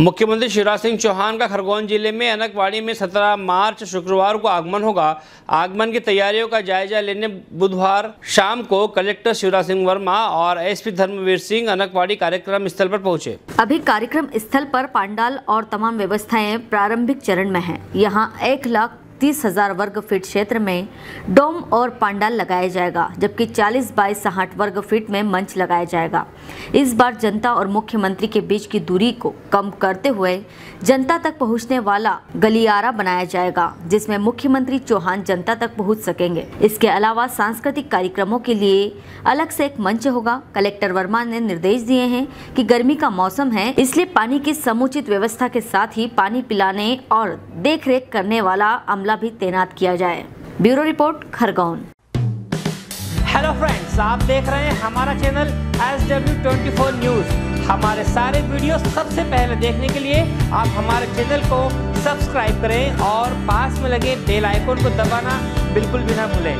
मुख्यमंत्री शिवराज सिंह चौहान का खरगोन ज़िले में अनकवाड़ी में 17 मार्च शुक्रवार को आगमन होगा। आगमन की तैयारियों का जायजा लेने बुधवार शाम को कलेक्टर शिवराज सिंह वर्मा और एसपी धर्मवीर सिंह अनकवाड़ी कार्यक्रम स्थल पर पहुँचे। अभी कार्यक्रम स्थल पर पांडाल और तमाम व्यवस्थाएँ प्रारंभिक चरण में है। यहाँ एक लाख तीस हज़ार वर्ग फीट क्षेत्र में डोम और पांडाल लगाया जाएगा, जबकि 40 बाई साठ वर्ग फीट में मंच लगाया जाएगा। इस बार जनता और मुख्यमंत्री के बीच की दूरी को कम करते हुए जनता तक पहुँचने वाला गलियारा बनाया जाएगा, जिसमें मुख्यमंत्री चौहान जनता तक पहुँच सकेंगे। इसके अलावा सांस्कृतिक कार्यक्रमों के लिए अलग से एक मंच होगा। कलेक्टर वर्मा ने निर्देश दिए हैं कि गर्मी का मौसम है, इसलिए पानी की समुचित व्यवस्था के साथ ही पानी पिलाने और देख करने वाला अमला भी तैनात किया जाए। Bureau report, Khargone. Hello friends आप देख रहे हैं हमारा channel S W twenty four news हमारे सारे वीडियो सबसे पहले देखने के लिए आप हमारे चैनल को सब्सक्राइब करें और पास में लगे बेल आइकोन को दबाना बिल्कुल भी ना भूलें।